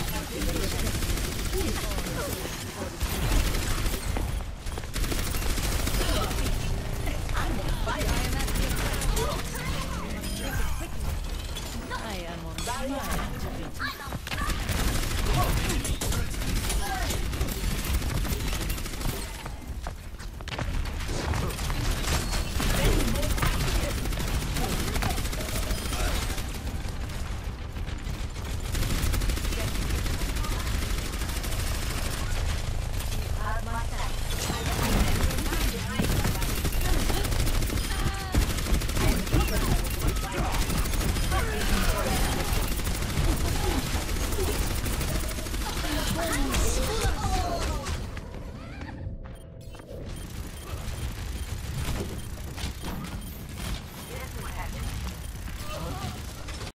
I am on fire. Nice.